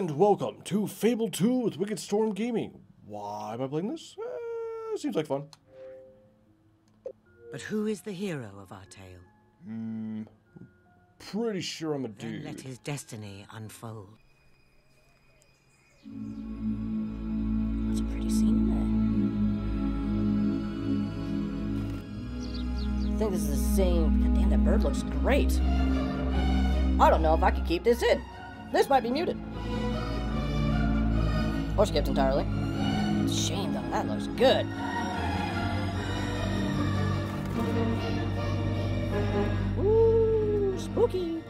And welcome to Fable 2 with Wicked Storm Gaming. Why am I playing this? Eh, seems like fun. But who is the hero of our tale? Hmm. Pretty sure I'm a Then let his destiny unfold. That's a pretty scene there. I think this is the same. God damn, that bird looks great. I don't know if I could keep this in. This might be muted. Or skipped entirely. Shame though, that looks good. Ooh, spooky.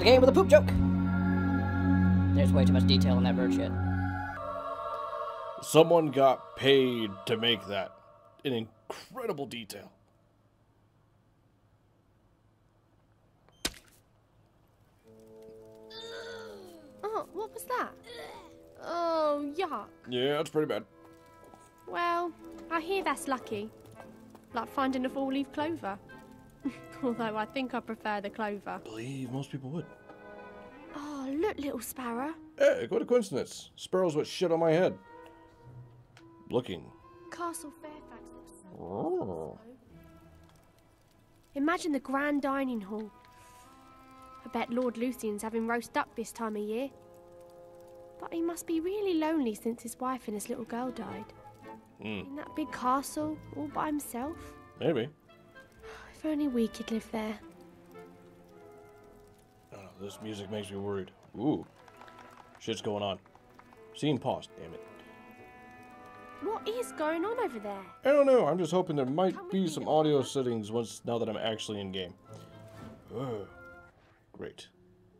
The game with a poop joke. There's way too much detail in that bird shit. Someone got paid to make that in incredible detail. Oh, what was that? Oh, yuck. Yeah, it's pretty bad. Well, I hear that's lucky. Like finding a four leaf clover. Although I think I prefer the clover. I believe most people would. Oh, look, little sparrow. Hey, what a coincidence. Sparrows with shit on my head. Looking. Castle Fairfax looks so Oh. Imagine the grand dining hall. I bet Lord Lucian's having roast duck this time of year. But he must be really lonely since his wife and his little girl died. Hmm. In that big castle, all by himself. Maybe. If only we could live there. I this music makes me worried. Ooh. Shit's going on. Scene paused, damn it. What is going on over there? I don't know. I'm just hoping there might be some audio settings once now that I'm actually in game. Ugh. Great.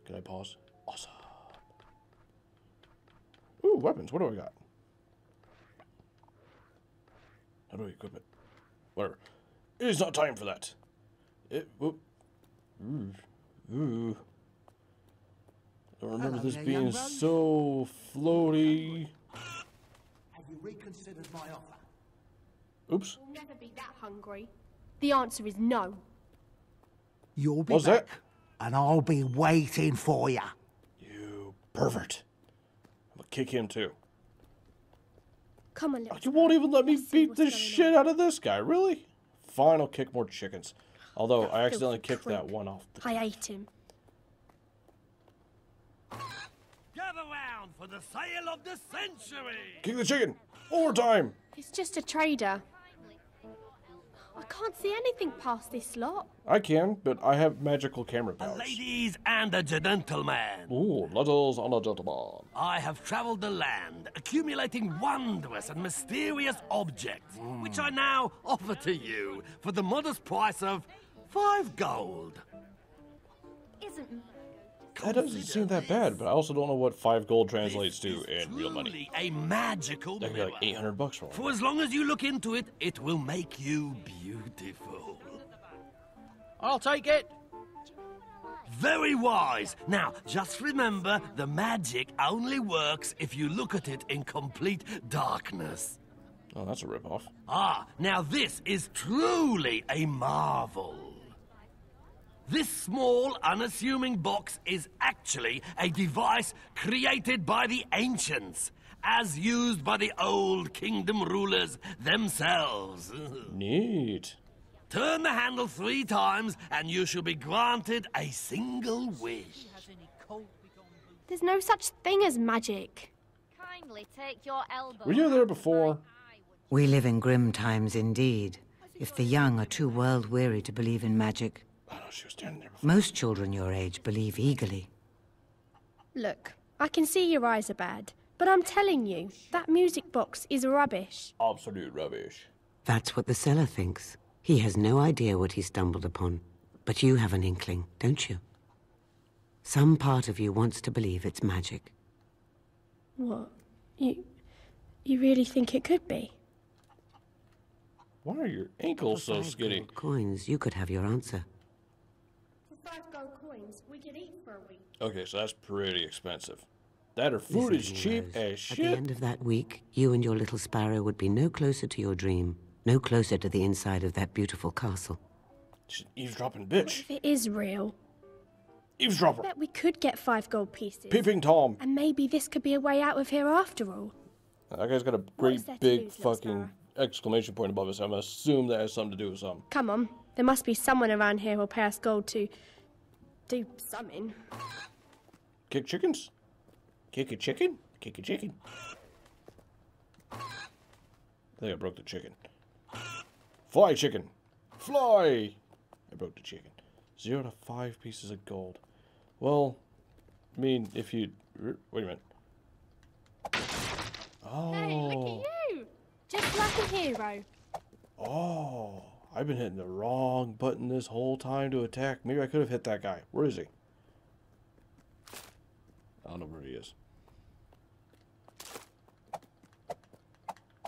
Can I pause? Awesome. Ooh, weapons. What do I got? How do I equip it? Whatever. It is not time for that. It. Whoop. Ooh. Ooh. I don't remember Hello this there, being young one. so floaty. Have you reconsidered my offer? Oops. We'll never be that hungry. The answer is no. You'll be What's back, that? and I'll be waiting for you. You pervert. I'm gonna kick him too. Come on, little. You won't even let me beat what's the shit on. out of this guy, really? Fine, I'll kick more chickens. Although I accidentally filthy kicked that one off. The... I ate him. Gather round for the sale of the century! Kick the chicken! Overtime! It's just a trader. I can't see anything past this lot. I can, but I have magical camera The powers. ladies and the gentlemen, Ooh, letters on a gentleman. I have traveled the land, accumulating wondrous and mysterious objects, hmm. which I now offer to you for the modest price of five gold. Isn't That doesn't seem that bad, but I also don't know what five gold translates to in real money. truly A magical That could be like 800 bucks for For as long as you look into it, it will make you beautiful. I'll take it. Very wise. Now, just remember the magic only works if you look at it in complete darkness. Oh, that's a ripoff. Ah, now this is truly a marvel. This small, unassuming box is actually a device created by the ancients, as used by the old kingdom rulers themselves. Neat. Turn the handle three times, and you shall be granted a single wish. there's no such thing as magic. Kindly take your elbow. Were you there before? my eye would- We live in grim times indeed. If the young are too world weary to believe in magic, I know she was standing there before. most children your age believe eagerly. Look, I can see your eyes are bad, but I'm telling you, that music box is rubbish. Absolute rubbish. That's what the seller thinks. He has no idea what he stumbled upon. But you have an inkling, don't you? Some part of you wants to believe it's magic. What? You. You really think it could be? Why are your ankles so skinny? coins, you could have your answer. For five gold coins, we could eat for a week. Okay, so that's pretty expensive. That or food Listen is cheap Rose. as At the end of that week, you and your little sparrow would be no closer to your dream, no closer to the inside of that beautiful castle. She's an eavesdropping What bitch. if it is real? Eavesdropper. Bet we could get five gold pieces. Peeping Tom. And maybe this could be a way out of here after all. That guy's got a great big lose, fucking exclamation point above us. I'm gonna assume that has something to do with something. Come on, there must be someone around here who'll pay us gold to do something. Kick chickens? Kick a chicken? Kick a chicken. I think I broke the chicken. Fly chicken! Fly! I broke the chicken. Zero to five pieces of gold. Well, I mean, if you. Wait a minute. Oh. Hey, look at oh. you! Just like a hero. Oh. I've been hitting the wrong button this whole time to attack. Maybe I could have hit that guy. Where is he? I don't know where he is.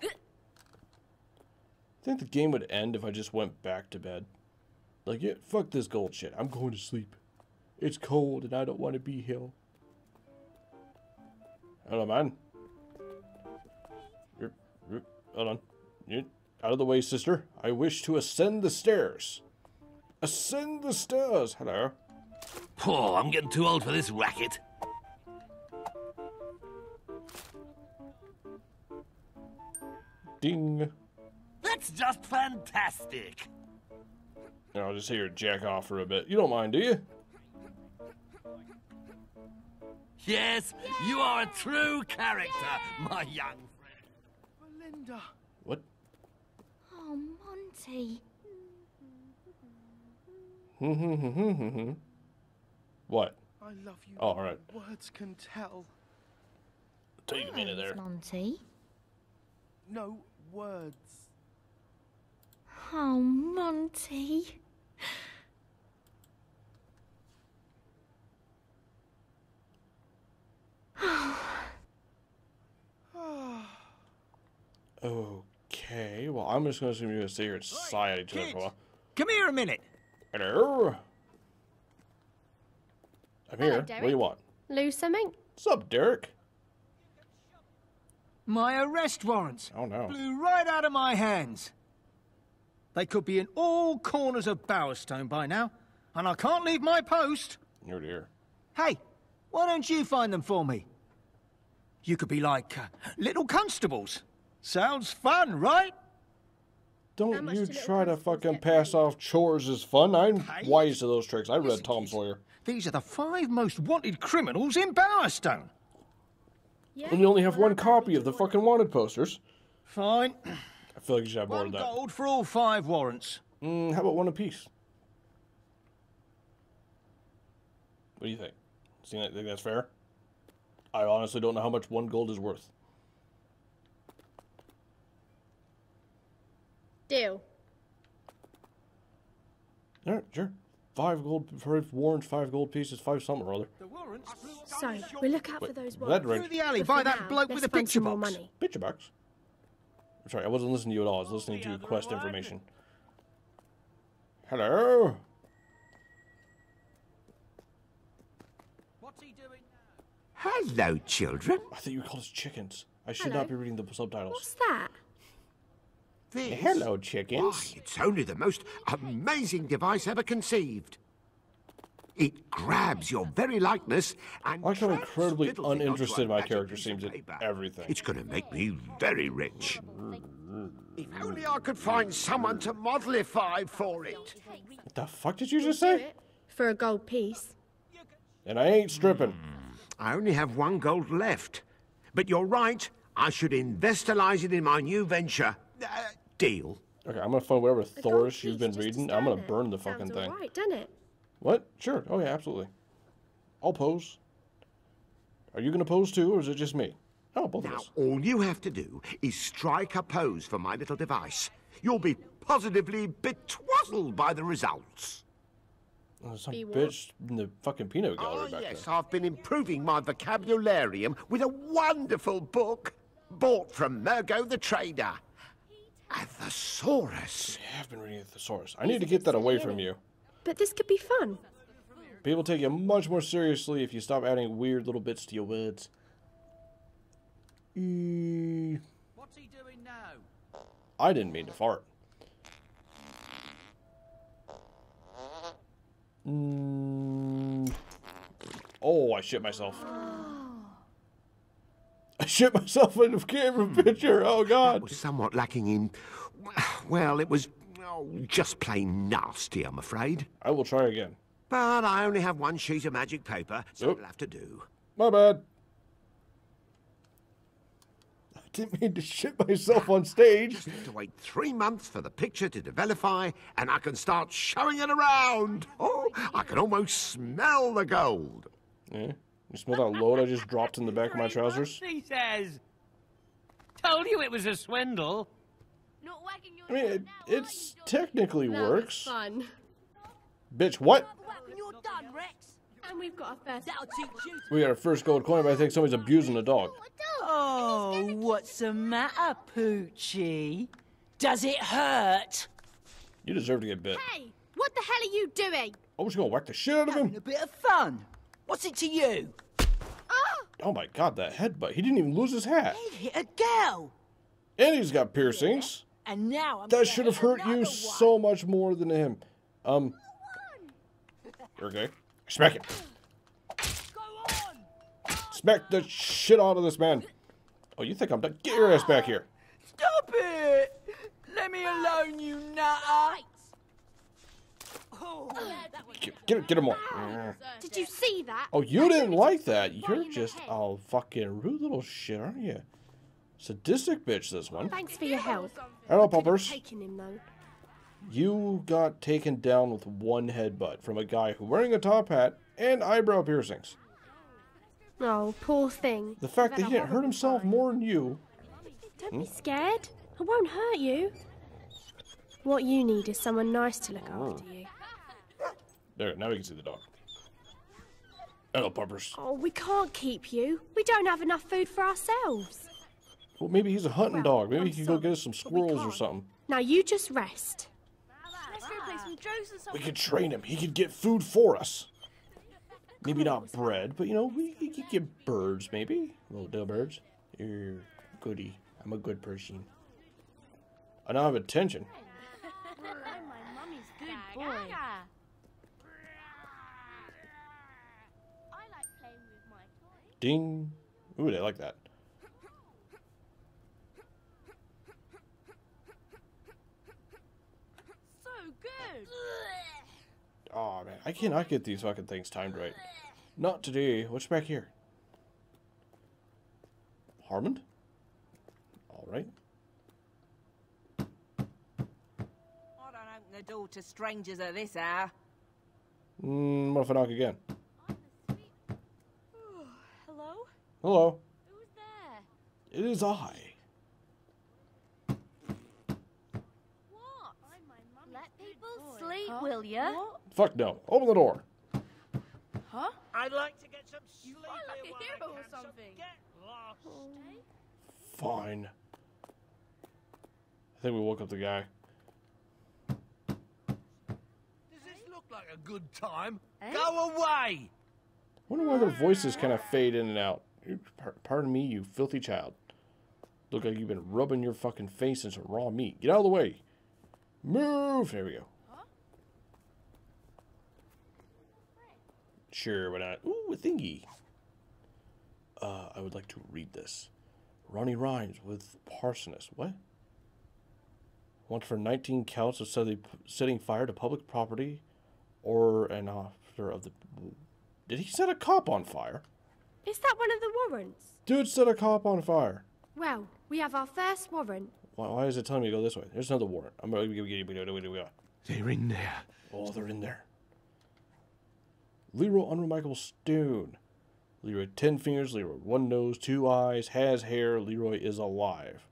I think the game would end if I just went back to bed. Like, yeah, fuck this gold shit. I'm going to sleep. It's cold and I don't want to be here. Hello, man. Hold on. You out of the way, sister. I wish to ascend the stairs. Ascend the stairs. Hello. Poor, I'm getting too old for this racket. Ding. That's just fantastic. Now, I'll just hear jack off for a bit. You don't mind, do you? Yes, you are a true character, my young friend. Belinda. What? Oh, Monty. what? I love you. Oh, all right. Words can tell. Take a minute there. Monty. No words. Oh, Monty. Okay, well, I'm just going to assume you're going to stay here and sigh at each other for a while. Come here a minute. Hello? I'm Hello, here. What do you want? Lose something? What's up, Derek? My arrest warrants Oh, no. blew right out of my hands. They could be in all corners of Bowerstone by now, and I can't leave my post. Oh, dear. Hey, why don't you find them for me? You could be like uh, little constables. Sounds fun, right? Don't you try to fucking pass paid? off chores as fun. I'm Paid? wise to those tricks. I read Listen, Tom Sawyer. These are the five most wanted criminals in Bowerstone. Yeah. And you only have well, one copy of the fucking wanted posters. Fine. I feel like you should have more One of that. gold for all five warrants. Mm, how about one apiece? What do you think? Think think that's fair? I honestly don't know how much one gold is worth. Deal. All right, sure. Five gold, five warrants, five gold pieces, five something or other. The warrants blew So, we'll look out Wait, for those that ones. right- through the alley But by that now, bloke with the picture box. money. Picture box. I'm sorry, I wasn't listening to you at all. I was listening to quest information. Hello. What's he doing now? Hello, children. I thought you called us chickens. I should Hello. not be reading the subtitles. What's that? This, Hello, Why, it's only the most amazing device ever conceived. It grabs your very likeness and I like how incredibly little thing uninterested my magic character seems in everything. It's going to make me very rich. If only I could find someone to modelify for it. What the fuck did you just say? for a gold piece. And I ain't stripping. I only have one gold left. But you're right. I should investalize it in my new venture. Uh, deal. Okay, I'm gonna find whatever A gold Thorish you've been reading. I'm gonna burn the Sounds fucking thing. alright, doesn't it? What? Sure. Oh yeah, absolutely. I'll pose. Are you gonna pose too, or is it just me? Oh, both of Now, us. all you have to do is strike a pose for my little device. You'll be positively betwazzled by the results. Oh, some Be bitch in the fucking peanut Oh, gallery back yes, there. I've been improving my vocabularium with a wonderful book bought from Murgo the Trader. A thesaurus. I have been reading a thesaurus. I need to get that away from you. But this could be fun. People take you much more seriously if you stop adding weird little bits to your words. E- What's he doing now? I didn't mean to fart. Mm. Oh, I shit myself. Shit myself in the camera hmm. picture. Oh, That God. was somewhat lacking in. Well, it was oh, just plain nasty, I'm afraid. I will try again. But I only have one sheet of magic paper, so Oop. it'll have to do. My bad. I didn't mean to shit myself on stage. Just have to wait three months for the picture to developify, and I can start showing it around. Oh, I can almost smell the gold. Yeah. You smell that load I just dropped in the back of my trousers? He says. Told you it was a swindle. Not wagging your I mean, it, it's technically That was works. fun. Bitch, what? When you're done, Rex, And we've got a first. that'll teach you. We got our first gold coin, but I think somebody's abusing the dog. Oh, what's the matter, Poochie? Does it hurt? You deserve to get bit. Hey, what the hell are you doing? I was gonna whack the shit out of him. Having a bit of fun. What's it to you? Oh my god, that headbutt. He didn't even lose his hat. He hit a girl. And he's got piercings. And now I'm That should have hurt you one. so much more than him. Um. You're Okay. Smack it. Smack the shit out of this man. Oh, you think I'm done? Get your ass back here. Stop it! Let me alone, you nutter! Get, get, get him more. Did you see that? Oh, you didn't like that. You're just a fucking rude little shit, aren't you? Sadistic bitch, this one. Thanks for your help. Hello, Could've puppers. Taken him though. You got taken down with one headbutt from a guy who wearing a top hat and eyebrow piercings. Oh, poor thing. The fact that he didn't hurt himself more than you. Don't be hmm? scared. I won't hurt you. What you need is someone nice to look after you. There, now we can see the dog. Hello, puppers. Oh, we can't keep you. We don't have enough food for ourselves. Well, maybe he's a hunting Well, dog. Maybe I'm he can go get us some squirrels or something. Now you just rest. Let's go play some jokes or We could train him. He could get food for us. Maybe not bread, but you know, we we could get birds, maybe. Little dill birds. You're goody. I'm a good person. I now have attention. I'm my mummy's good boy. I like playing with my toys. Ding. Ooh, they like that. So good. Oh man, I cannot get these fucking things timed right. Not today. What's back here? Harmond? Alright. I don't open the door to strangers at this hour. Mm, what if I knock again? Hello? Hello. Who's there? It is I. What? Let people sleep, will ya? Fuck no. Open the door. Huh? I'd like to get some sleep. fight like a hero or something. Get lost. Fine. I think we woke up the guy. Does this look like a good time? Eh? Go away! I wonder why their voices kind of fade in and out. Pardon me, you filthy child. Look like you've been rubbing your fucking face in some raw meat. Get out of the way. Move. There we go. Sure, why not? Ooh, a thingy. Uh, I would like to read this. Ronnie Rhymes with Parsoness. What? Wanted for 19 counts of setting fire to public property or an officer of the. Did he set a cop on fire? Is that one of the warrants? Dude set a cop on fire. Well, we have our first warrant. Why, why is it telling me to go this way? There's another warrant. I'm gonna give you. They're in there. Oh, they're in there. Leroy Unremarkable Stone. Leroy ten fingers. Leroy one nose, two eyes, has hair. Leroy is alive.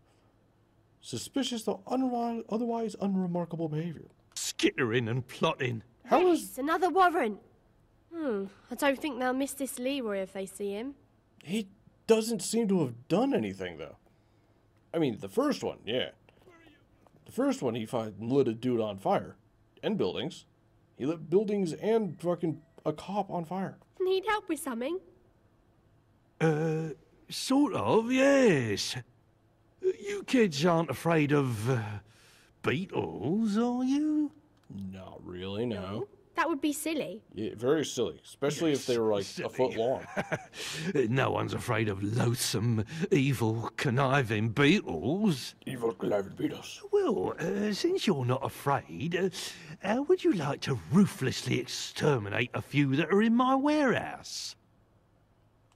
Suspicious though unre- otherwise unremarkable behavior. Skittering and plotting. How is Yes, another warrant. Hmm, I don't think they'll miss this Leroy if they see him. he doesn't seem to have done anything though. I mean, the first one, yeah. The first one, he lit a dude on fire. And buildings. He lit buildings and fucking a cop on fire. Need help with something? Uh, sort of, yes. You kids aren't afraid of uh, beetles, are you? Not really, no. That would be silly. Yeah, very silly, especially if they were like a foot long. no one's afraid of loathsome, evil, conniving beetles. Evil, conniving beetles. Well, uh, since you're not afraid, uh, how would you like to ruthlessly exterminate a few that are in my warehouse?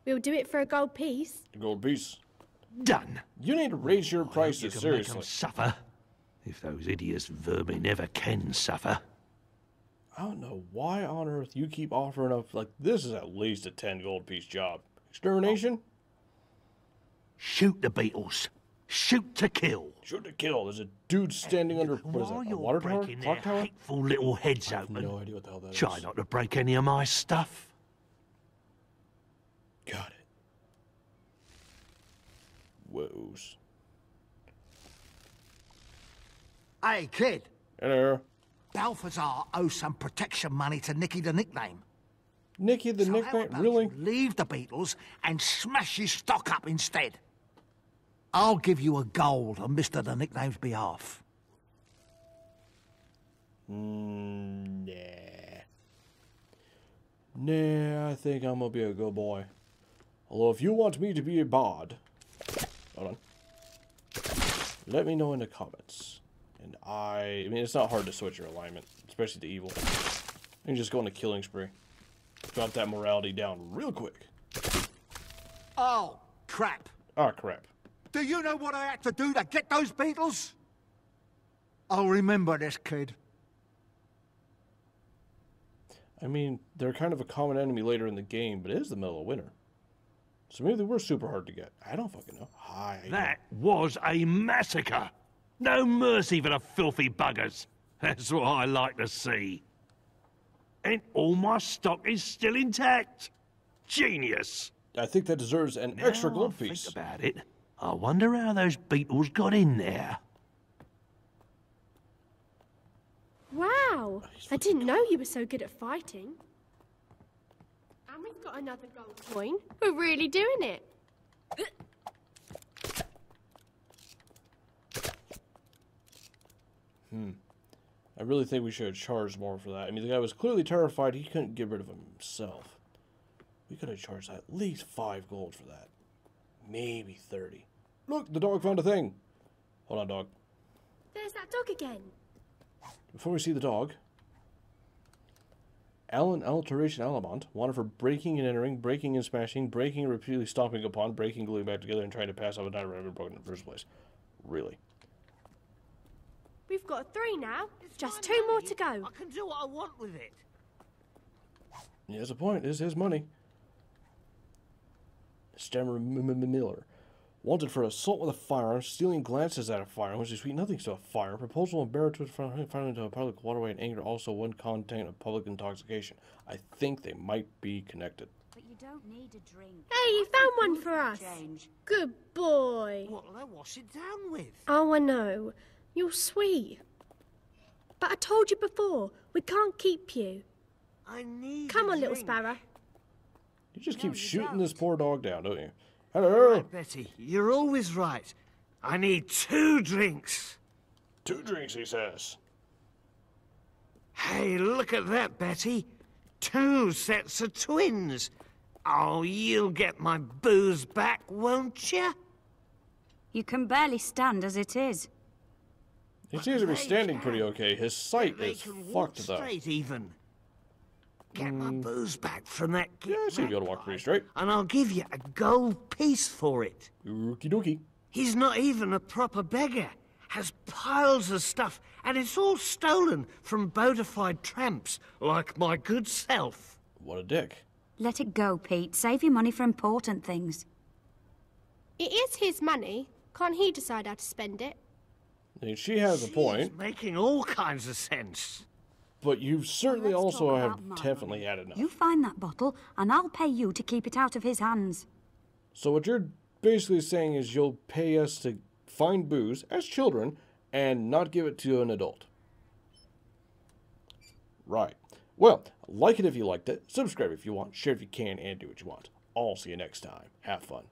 We'll do it for a gold piece. A gold piece. Done. You need to raise your I hope prices, you can make seriously. them suffer. If those hideous vermin ever can suffer. I don't know why on earth you keep offering up, like, this is at least a 10 gold piece job. Extermination? Shoot the beetles. Shoot to kill. Shoot to kill. There's a dude standing under, what is that, a you're water tower? breaking their Clock tower? hateful little heads I have open, no idea what the hell that is. try not to break any of my stuff. Got it. Woes. Hey, kid. Hello. Balthazar owes some protection money to Nicky the nickname. Nicky the So nickname? Really? leave the beetles and smash his stock up instead. I'll give you a gold on Mr. the nickname's behalf. Mm, nah. Nah, I think I'm gonna be a good boy. Although, if you want me to be a bard, hold on. Let me know in the comments. And I, I mean, it's not hard to switch your alignment, especially to evil. You can just go on a killing spree. Drop that morality down real quick. Oh, crap. Oh, crap. Do you know what I had to do to get those beetles? I'll remember this, kid. I mean, they're kind of a common enemy later in the game, but it is the middle of winter. So maybe they were super hard to get. I don't fucking know. Hi. That was a massacre. No mercy for the filthy buggers. That's what I like to see. And all my stock is still intact. Genius. I think that deserves an extra gold I piece. Think about it. I wonder how those beetles got in there. Wow! Oh, I didn't know you were so good at fighting. And we've got another gold coin. We're really doing it. Hmm. I really think we should have charged more for that. I mean, the guy was clearly terrified. He couldn't get rid of himself. We could have charged at least five gold for that. Maybe 30. Look, the dog found a thing. Hold on, dog. There's that dog again. Before we see the dog, Alan Alteration Alamont, wanted for breaking and entering, breaking and smashing, breaking and repeatedly stomping upon, breaking, gluing back together, and trying to pass off a ever broken in the first place. Really? We've got three now. Just two more to go. I can do what I want with it. He has a point. It's his money. Stammer M- M- Miller. Wanted for assault with a firearm, stealing glances at a firearm, which is sweet nothing to a firearm, proposal and barrel to firing into a public waterway and anger, also one content of public intoxication. I think they might be connected. But you don't need a drink. Hey, you found one for us. Change. Good boy. What'll I wash it down with? Oh, I know. You're sweet. But I told you before, we can't keep you. I need Come a on, little sparrow. You just No, keep you shooting this don't. poor dog down, don't you? Hello? Right, Betty, you're always right. I need two drinks. Two drinks, he says. Hey, look at that, Betty. Two sets of twins. Oh, you'll get my booze back, won't you? You can barely stand as it is. He seems to be standing pretty okay. His sight is fucked though. straight even. Get my booze back from that Mm. Yeah, I see you git gotta walk pretty straight. and I'll give you a gold piece for it. Okie dokie. He's not even a proper beggar. Has piles of stuff, and it's all stolen from bona fide tramps like my good self. What a dick. Let it go, Pete. Save your money for important things. It is his money. Can't he decide how to spend it? I mean, she has a point, It's making all kinds of sense. but you certainly let's also have definitely money. had enough. You find that bottle, and I'll pay you to keep it out of his hands. So what you're basically saying is you'll pay us to find booze as children and not give it to an adult. Right. Well, like it if you liked it, subscribe if you want, share if you can, and do what you want. I'll see you next time. Have fun.